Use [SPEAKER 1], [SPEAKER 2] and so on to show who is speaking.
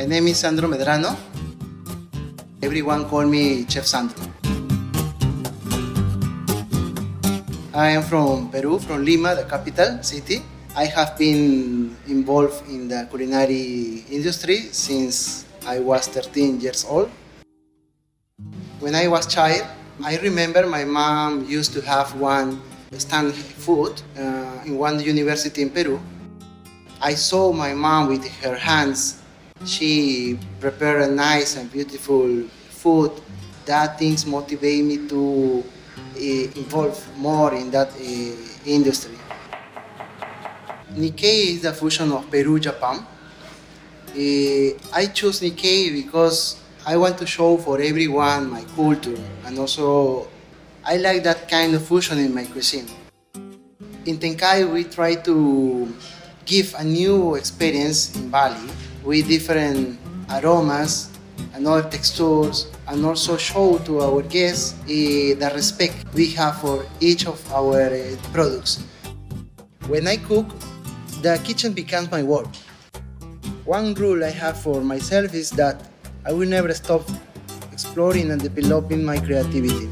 [SPEAKER 1] My name is Sandro Medrano. Everyone call me Chef Sandro. I am from Peru, from Lima, the capital city. I have been involved in the culinary industry since I was 13 years old. When I was child, I remember my mom used to have one stand food uh, in one university in Peru. I saw my mom with her hands. She prepared a nice and beautiful food. That things motivate me to uh, involve more in that uh, industry. Nikkei is the fusion of Peru, Japan. Uh, I choose Nikkei because I want to show for everyone my culture and also I like that kind of fusion in my cuisine. In Tenkai, we try to give a new experience in Bali with different aromas and other textures and also show to our guests uh, the respect we have for each of our uh, products. When I cook, the kitchen becomes my work. One rule I have for myself is that I will never stop exploring and developing my creativity.